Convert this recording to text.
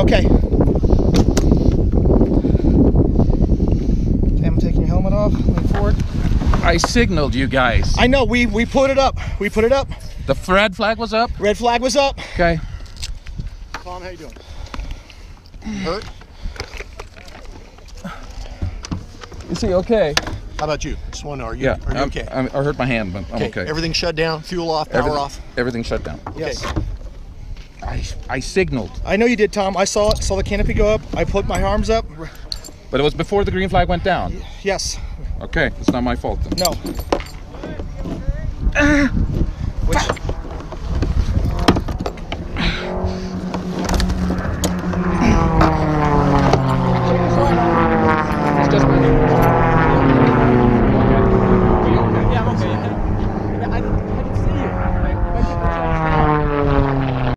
Okay. Okay, I'm taking your helmet off. Lean forward. I signaled you guys. I know. We we put it up. We put it up. The red flag was up. Red flag was up. Okay. Tom, how you doing? Hurt? Is he okay? How about you? Just one. Are you? Yeah. Are you I'm, okay? I'm, i hurt my hand, but I'm okay. okay. Everything shut down. Fuel off. Power everything, off. Everything shut down. Yes. Okay. I, I signaled, I know you did, Tom. I saw it. Saw the canopy go up. I put my arms up. but it was before the green flag went down. Yes. Okay, it's not my fault then. No. Ah! Which